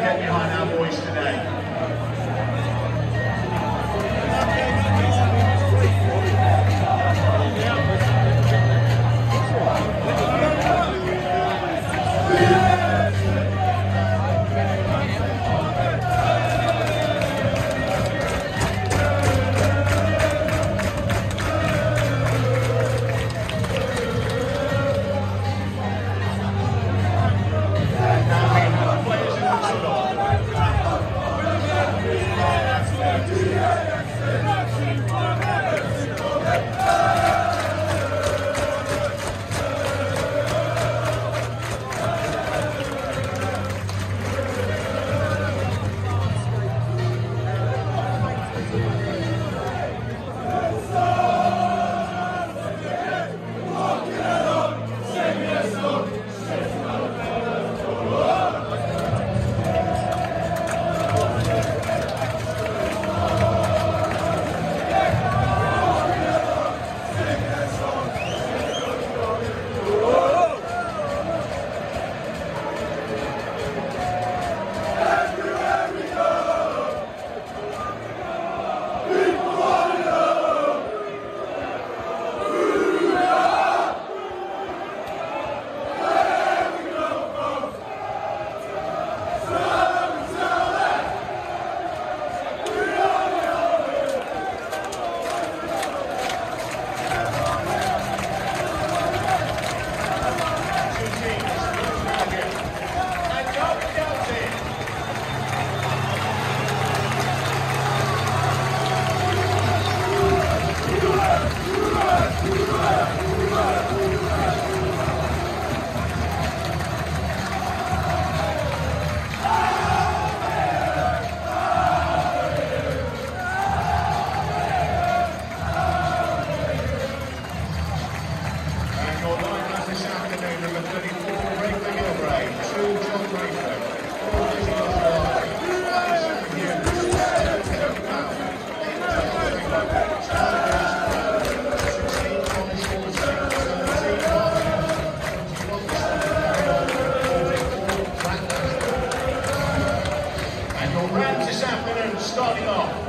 Yeah. 감사합 니.